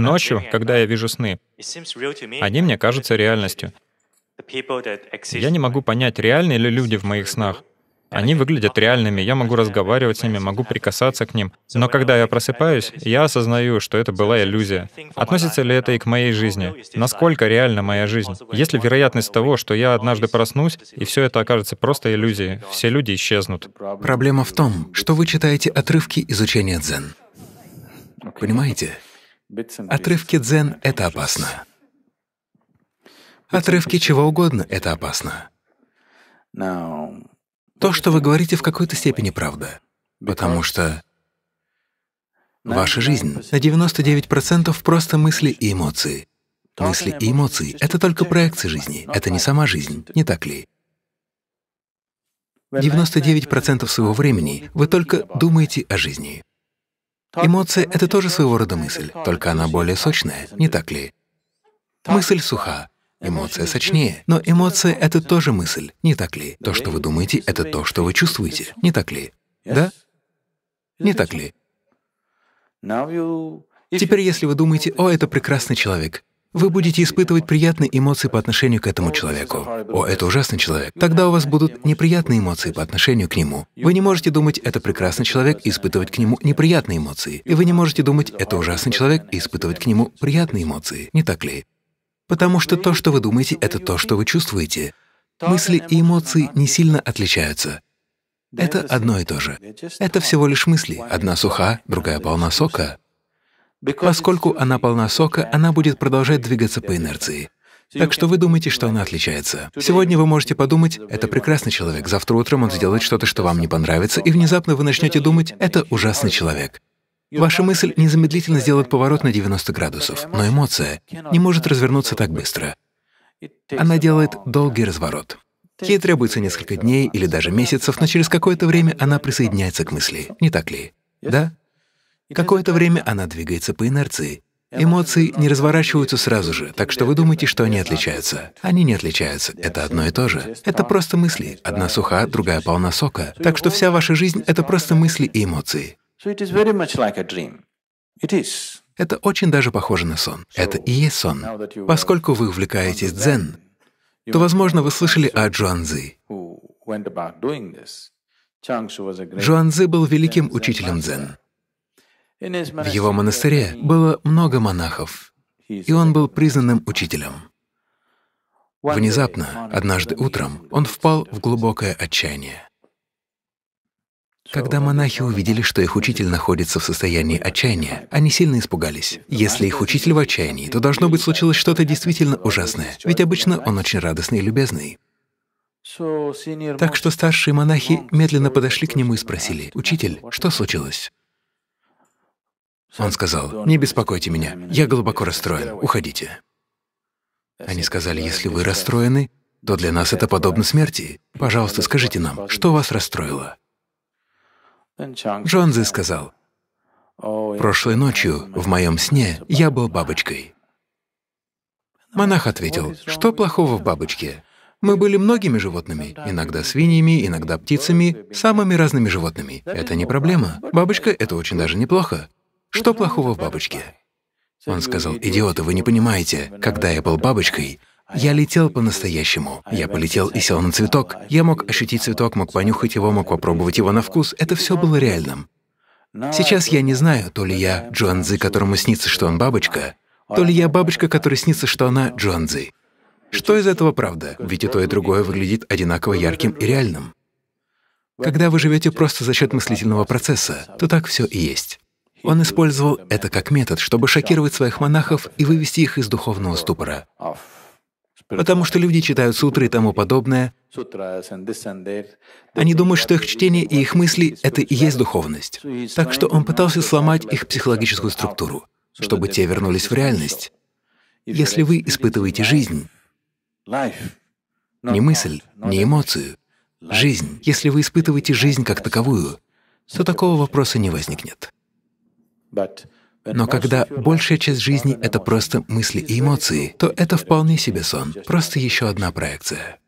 Ночью, когда я вижу сны, они мне кажутся реальностью. Я не могу понять, реальны ли люди в моих снах. Они выглядят реальными, я могу разговаривать с ними, могу прикасаться к ним. Но когда я просыпаюсь, я осознаю, что это была иллюзия. Относится ли это и к моей жизни? Насколько реальна моя жизнь? Есть ли вероятность того, что я однажды проснусь, и все это окажется просто иллюзией, все люди исчезнут? Проблема в том, что вы читаете отрывки изучения дзен. Понимаете? Отрывки дзен — это опасно. Отрывки чего угодно — это опасно. То, что вы говорите, в какой-то степени правда, потому что ваша жизнь на 99% просто мысли и эмоции. Мысли и эмоции — это только проекции жизни, это не сама жизнь, не так ли? 99% своего времени вы только думаете о жизни. Эмоция — это тоже своего рода мысль, только она более сочная, не так ли? Мысль суха, Эмоция сочнее, но эмоция — это тоже мысль, не так ли? То, что вы думаете, — это то, что вы чувствуете, не так ли? Да? Не так ли? Теперь, если вы думаете, «О, это прекрасный человек», вы будете испытывать приятные эмоции по отношению к этому человеку. «О, это ужасный человек». Тогда у вас будут неприятные эмоции по отношению к нему. Вы не можете думать «это прекрасный человек» и испытывать к нему неприятные эмоции. И вы не можете думать «это ужасный человек» и испытывать к нему приятные эмоции, не так ли? Потому что то, что вы думаете, — это то, что вы чувствуете. Мысли и эмоции не сильно отличаются. Это одно и то же. Это всего лишь мысли. Одна суха, другая полна сока. Поскольку она полна сока, она будет продолжать двигаться по инерции. Так что вы думаете, что она отличается. Сегодня вы можете подумать, это прекрасный человек, завтра утром он сделает что-то, что вам не понравится, и внезапно вы начнете думать, это ужасный человек. Ваша мысль незамедлительно сделает поворот на 90 градусов, но эмоция не может развернуться так быстро. Она делает долгий разворот. Ей требуется несколько дней или даже месяцев, но через какое-то время она присоединяется к мысли, не так ли? Да? Какое-то время она двигается по инерции. Эмоции не разворачиваются сразу же, так что вы думаете, что они отличаются. Они не отличаются, это одно и то же. Это просто мысли. Одна суха, другая полна сока. Так что вся ваша жизнь — это просто мысли и эмоции. Это очень даже похоже на сон. Это и есть сон. Поскольку вы увлекаетесь дзен, то, возможно, вы слышали о Джуанзи. Джуанзи был великим учителем дзен. В его монастыре было много монахов, и он был признанным учителем. Внезапно, однажды утром, он впал в глубокое отчаяние. Когда монахи увидели, что их учитель находится в состоянии отчаяния, они сильно испугались. Если их учитель в отчаянии, то должно быть случилось что-то действительно ужасное, ведь обычно он очень радостный и любезный. Так что старшие монахи медленно подошли к нему и спросили, «Учитель, что случилось?» Он сказал, «Не беспокойте меня, я глубоко расстроен, уходите». Они сказали, «Если вы расстроены, то для нас это подобно смерти. Пожалуйста, скажите нам, что вас расстроило?» Джонзи сказал, «Прошлой ночью в моем сне я был бабочкой». Монах ответил, «Что плохого в бабочке? Мы были многими животными, иногда свиньями, иногда птицами, самыми разными животными. Это не проблема. Бабочка — это очень даже неплохо. Что плохого в бабочке?» Он сказал, «Идиоты, вы не понимаете. Когда я был бабочкой, я летел по-настоящему. Я полетел и сел на цветок. Я мог ощутить цветок, мог понюхать его, мог попробовать его на вкус. Это все было реальным. Сейчас я не знаю, то ли я Джуанзи, которому снится, что он бабочка, то ли я бабочка, которой снится, что она Джуанзи. Что из этого правда? Ведь и то, и другое выглядит одинаково ярким и реальным. Когда вы живете просто за счет мыслительного процесса, то так все и есть. Он использовал это как метод, чтобы шокировать своих монахов и вывести их из духовного ступора. Потому что люди читают сутры и тому подобное. Они думают, что их чтение и их мысли — это и есть духовность. Так что он пытался сломать их психологическую структуру, чтобы те вернулись в реальность. Если вы испытываете жизнь, не мысль, не эмоцию, жизнь, если вы испытываете жизнь как таковую, то такого вопроса не возникнет. Но когда большая часть жизни — это просто мысли и эмоции, то это вполне себе сон, просто еще одна проекция.